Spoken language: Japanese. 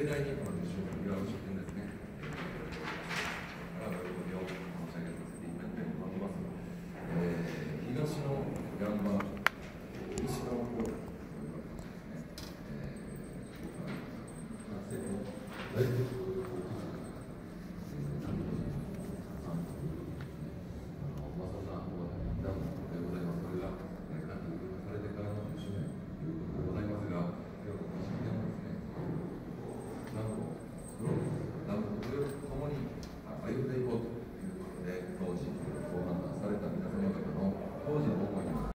盛大にこの実証が裏打ちっいですね。あらばご利用申し上げさせていただきたいと思います。えー、東の岩間、西の方角という形ですね。えー、